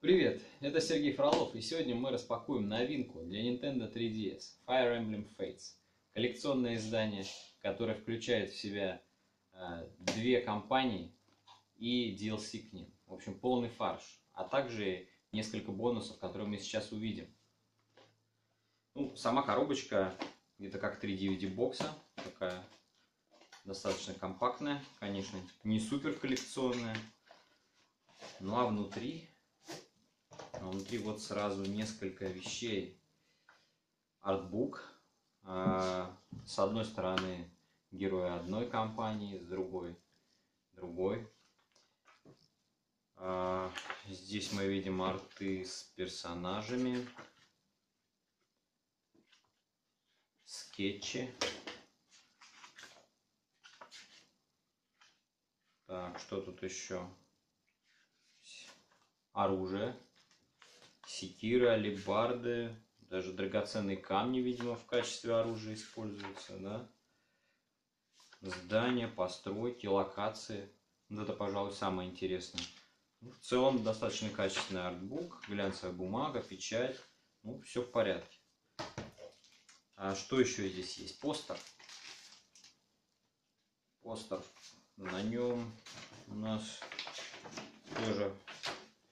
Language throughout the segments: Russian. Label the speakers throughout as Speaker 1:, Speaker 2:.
Speaker 1: Привет, это Сергей Фролов, и сегодня мы распакуем новинку для Nintendo 3DS Fire Emblem Fates. Коллекционное издание, которое включает в себя э, две компании и DLC к ним. В общем, полный фарш, а также несколько бонусов, которые мы сейчас увидим. Ну, сама коробочка где-то как 3 DVD бокса, такая достаточно компактная, конечно, не супер коллекционная. Ну а внутри внутри вот сразу несколько вещей. Артбук. А, с одной стороны герои одной компании, с другой другой. А, здесь мы видим арты с персонажами. Скетчи. Так, что тут еще? Оружие секиры, алибарды, даже драгоценные камни, видимо, в качестве оружия используются, да. Здания, постройки, локации. Вот это, пожалуй, самое интересное. Ну, в целом, достаточно качественный артбук, глянцевая бумага, печать. Ну, все в порядке. А что еще здесь есть? Постер. Постер. На нем у нас тоже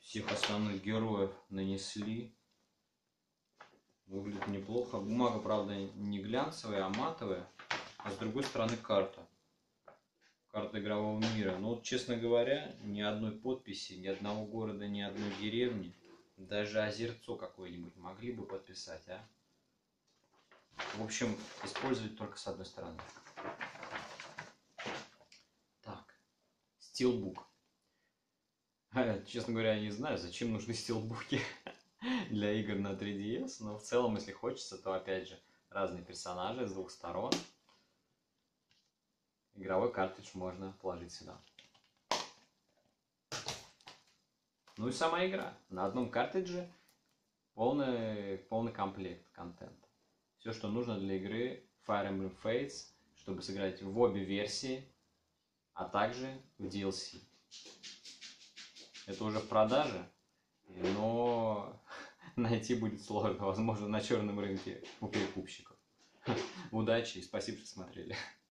Speaker 1: всех основных героев нанесли. Выглядит неплохо. Бумага, правда, не глянцевая, а матовая. А с другой стороны карта. Карта игрового мира. Но вот, честно говоря, ни одной подписи, ни одного города, ни одной деревни, даже озерцо какое-нибудь могли бы подписать, а? В общем, использовать только с одной стороны. Так, стилбук. Честно говоря, я не знаю, зачем нужны стилбуки для игр на 3DS, но в целом, если хочется, то опять же разные персонажи с двух сторон. Игровой картридж можно положить сюда. Ну и сама игра. На одном картридже полный, полный комплект контента. Все, что нужно для игры Fire Emblem Fates, чтобы сыграть в обе версии, а также в DLC. Это уже в продаже, но найти будет сложно. Возможно, на черном рынке у перекупщиков. Удачи и спасибо, что смотрели.